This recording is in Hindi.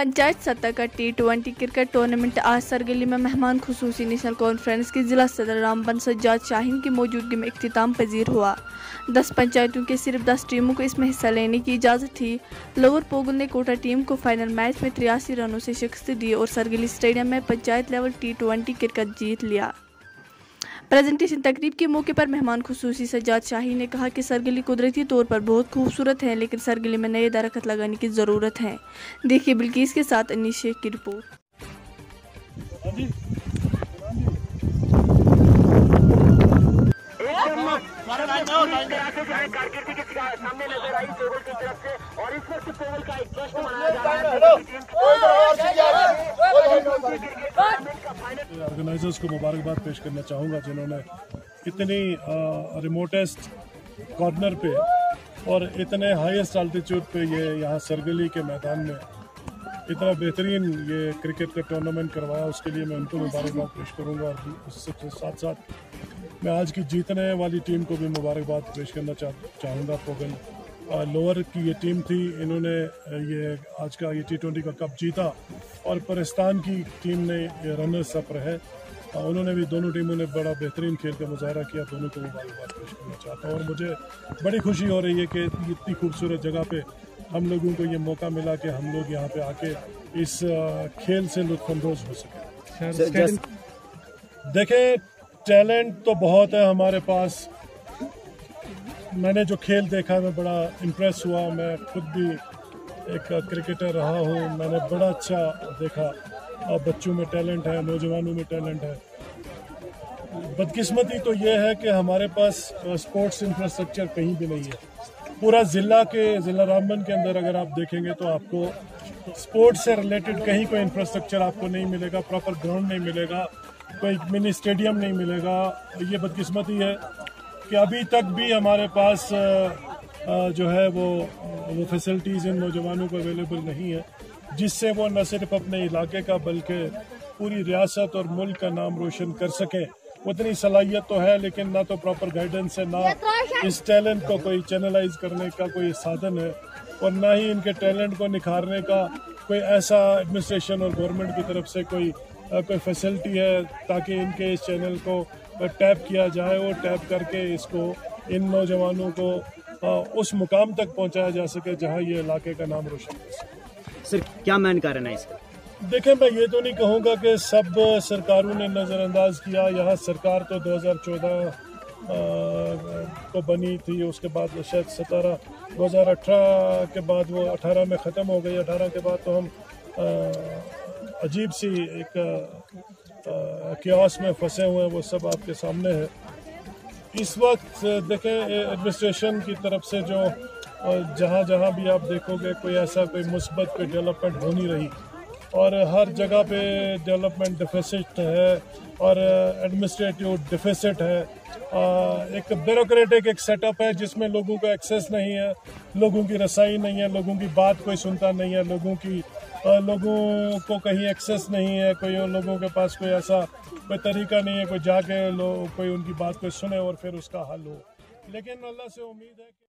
पंचायत सतह का टी ट्वेंटी क्रिकेट टूर्नामेंट आज सरगली में मेहमान खसूसी नेशनल कॉन्फ्रेंस के जिला सदर रामबन सज्जाद शाहीन की मौजूदगी में अख्ताम पजीर हुआ। दस पंचायतों के सिर्फ़ दस टीमों को इसमें हिस्सा लेने की इजाज़त थी। लोअर पोगल ने कोटा टीम को फाइनल मैच में तिरासी रनों से शिकस्त दी और सरगली स्टेडियम में panchayat level T twenty cricket जीत लिया। प्रेजेंटेशन तकरीब के मौके पर मेहमान खसूसी सज्जाद शाही ने कहा कि सरगली कुदरती तौर पर बहुत खूबसूरत है, लेकिन सरगली में नए दरख्त लगाने की ज़रूरत है। देखिए बिल्किस के साथ अनिश शेख की रिपोर्ट कारकिर्दी के सामने नज़र आई कोवल की तरफ़ से और इस वक्त कोवल का एक जश्न मनाया जा रहा है ऑर्गेनाइजर्स को मुबारकबाद पेश करना चाहूँगा जिन्होंने इतनी रिमोटेस्ट कॉर्नर पे और इतने हाईएस्ट आल्टीट्यूड पे ये यहाँ सरगली के मैदान में इतना बेहतरीन ये क्रिकेट का टूर्नामेंट करवाया, उसके लिए मैं उनको मुबारकबाद पेश करूँगा और उसके साथ साथ मैं आज की जीतने वाली टीम को भी मुबारकबाद पेश करना चाह, चाहूँगा पोगल लोअर की ये टीम थी, इन्होंने ये आज का ये टी ट्वेंटी का कप जीता। और पाकिस्तान की टीम ने रनर्स अप रहे। उन्होंने भी दोनों टीमों ने बड़ा बेहतरीन खेल का मुजाहरा किया। दोनों को मुबारकबाद पेश करना चाहता हूँ। और मुझे बड़ी खुशी हो रही है कि इतनी खूबसूरत जगह पे हम लोगों को ये मौका मिला कि हम लोग यहाँ पे आके इस खेल से लुत्फानंदोज हो सके। देखें टैलेंट तो बहुत है हमारे पास। मैंने जो खेल देखा मैं बड़ा इम्प्रेस हुआ। मैं खुद भी एक क्रिकेटर रहा हूँ, मैंने बड़ा अच्छा देखा। अब बच्चों में टैलेंट है, नौजवानों में टैलेंट है। बदकिस्मती तो ये है कि हमारे पास स्पोर्ट्स इंफ्रास्ट्रक्चर कहीं भी नहीं है। पूरा ज़िला के, ज़िला रामबन के अंदर अगर आप देखेंगे तो आपको स्पोर्ट्स से रिलेटेड कहीं कोई इंफ्रास्ट्रक्चर आपको नहीं मिलेगा प्रॉपर ग्राउंड नहीं मिलेगा, कोई मिनी स्टेडियम नहीं मिलेगा। ये बदकिस्मती है कि अभी तक भी हमारे पास जो है वो वो फैसिलिटीज़ इन नौजवानों को अवेलेबल नहीं है, जिससे वो न सिर्फ़ अपने इलाके का, बल्कि पूरी रियासत और मुल्क का नाम रोशन कर सकें। उतनी सलाहियत तो है, लेकिन ना तो प्रॉपर गाइडेंस है, ना इस टैलेंट को कोई चैनलाइज करने का कोई साधन है, और ना ही इनके टैलेंट को निखारने का कोई ऐसा एडमिनिस्ट्रेशन और गवर्नमेंट की तरफ़ से कोई कोई फैसिलिटी है, ताकि इनके इस चैनल को टैप किया जाए और टैप करके इसको इन नौजवानों को उस मुकाम तक पहुँचाया जा सके जहाँ ये इलाके का नाम रोशन कर सके। सर क्या मैन कारण है इसका? देखें मैं ये तो नहीं कहूँगा कि सब सरकारों ने नज़रअंदाज किया। यहाँ सरकार तो 2014 को बनी थी उसके बाद शायद सतारह दो के बाद वो 18 में ख़त्म हो गई। 18 के बाद तो हम अजीब सी एक क्यास में फंसे हुए हैं। वो सब आपके सामने है। इस वक्त देखें एडमिनिस्ट्रेशन की तरफ़ से जो जहाँ जहाँ भी आप देखोगे, कोई ऐसा कोई मुस्बत, कोई डेवलपमेंट हो नहीं रही। और हर जगह पे डेवलपमेंट डिफिसिट है और एडमिनिस्ट्रेटिव डिफिसिट है। आ, एक ब्यूरोक्रेटिक एक सेटअप है जिसमें लोगों को एक्सेस नहीं है लोगों की रसाई नहीं है लोगों की बात कोई सुनता नहीं है लोगों की आ, लोगों को कहीं एक्सेस नहीं है कोई लोगों के पास कोई ऐसा कोई तरीका नहीं है कोई जाके लो कोई उनकी बात कोई सुने और फिर उसका हल हो। लेकिन अल्लाह से उम्मीद है